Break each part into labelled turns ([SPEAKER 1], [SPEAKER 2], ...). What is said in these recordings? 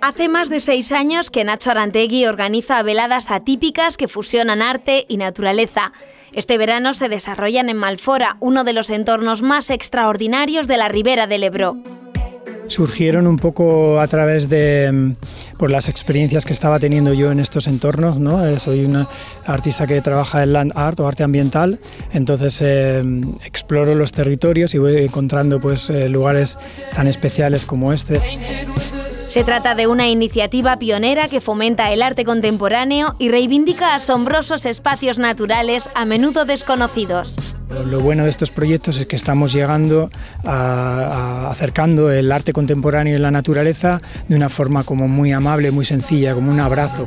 [SPEAKER 1] Hace más de seis años que Nacho Arantegui organiza veladas atípicas que fusionan arte y naturaleza. Este verano se desarrollan en Malfora, uno de los entornos más extraordinarios de la ribera del Ebro
[SPEAKER 2] surgieron un poco a través de mm, por las experiencias que estaba teniendo yo en estos entornos. ¿no? Eh, soy una artista que trabaja en land art o arte ambiental, entonces eh, exploro los territorios y voy encontrando pues, eh, lugares tan especiales como este.
[SPEAKER 1] Se trata de una iniciativa pionera que fomenta el arte contemporáneo y reivindica asombrosos espacios naturales a menudo desconocidos.
[SPEAKER 2] Lo bueno de estos proyectos es que estamos llegando a, acercando el arte contemporáneo y la naturaleza de una forma como muy amable, muy sencilla, como un abrazo.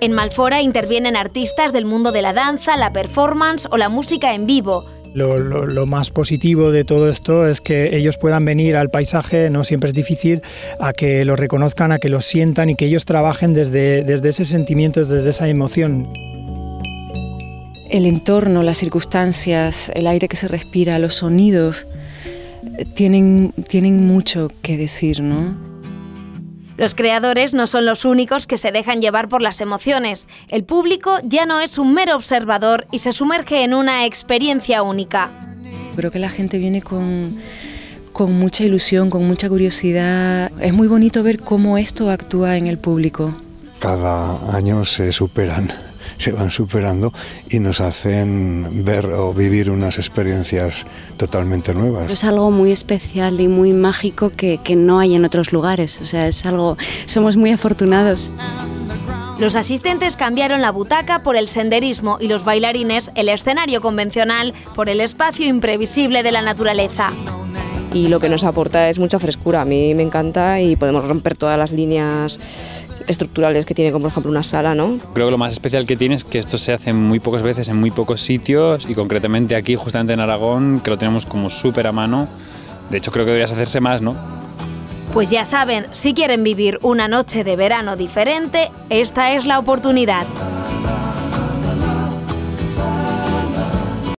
[SPEAKER 1] En Malfora intervienen artistas del mundo de la danza, la performance o la música en vivo
[SPEAKER 2] lo, más positivo de todo esto es que ellos puedan venir al paisaje, no siempre es difícil, a que lo reconozcan, a que lo sientan y que ellos trabajen desde, desde ese sentimiento, desde esa emoción.
[SPEAKER 3] El entorno, las circunstancias, el aire que se respira, los sonidos, eh, tienen, tienen mucho que decir, ¿no?
[SPEAKER 1] Los creadores no son los únicos que se dejan llevar por las emociones. El público ya no es un mero observador y se sumerge en una experiencia única.
[SPEAKER 3] Creo que la gente viene con, con mucha ilusión, con mucha curiosidad. Es muy bonito ver cómo esto actúa en el público.
[SPEAKER 4] Cada año se superan se van superando y nos hacen ver o vivir unas experiencias totalmente nuevas.
[SPEAKER 5] Es algo muy especial y muy mágico que, que no hay en otros lugares, o sea, es algo, somos muy afortunados.
[SPEAKER 1] Los asistentes cambiaron la butaca por el senderismo y los bailarines el escenario convencional por el espacio imprevisible de la naturaleza
[SPEAKER 6] y lo que nos aporta es mucha frescura. A mí me encanta y podemos romper todas las líneas estructurales que tiene, como por ejemplo una sala, ¿no?
[SPEAKER 7] Creo que lo más especial que tiene es que esto se hace muy pocas veces en muy pocos sitios y concretamente aquí, justamente en Aragón, que lo tenemos como súper a mano. De hecho, creo que deberías hacerse más, ¿no?
[SPEAKER 1] Pues ya saben, si quieren vivir una noche de verano diferente, esta es la oportunidad.